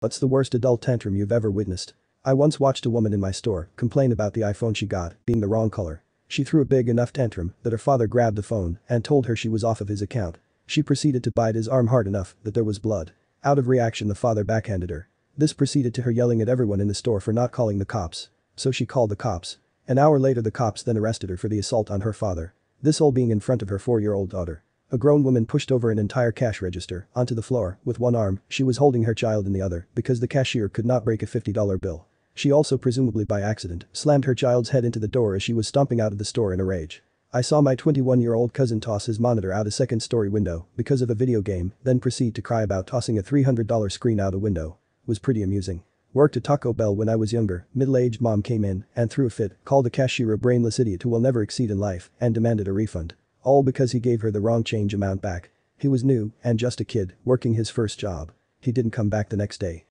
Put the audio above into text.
What's the worst adult tantrum you've ever witnessed? I once watched a woman in my store complain about the iPhone she got being the wrong color. She threw a big enough tantrum that her father grabbed the phone and told her she was off of his account. She proceeded to bite his arm hard enough that there was blood. Out of reaction the father backhanded her. This proceeded to her yelling at everyone in the store for not calling the cops. So she called the cops. An hour later the cops then arrested her for the assault on her father. This all being in front of her four-year-old daughter. A grown woman pushed over an entire cash register onto the floor with one arm, she was holding her child in the other because the cashier could not break a $50 bill. She also presumably by accident slammed her child's head into the door as she was stomping out of the store in a rage. I saw my 21-year-old cousin toss his monitor out a second-story window because of a video game, then proceed to cry about tossing a $300 screen out a window. Was pretty amusing. Worked at Taco Bell when I was younger, middle-aged mom came in and threw a fit, called the cashier a brainless idiot who will never exceed in life, and demanded a refund. All because he gave her the wrong change amount back. He was new and just a kid, working his first job. He didn't come back the next day.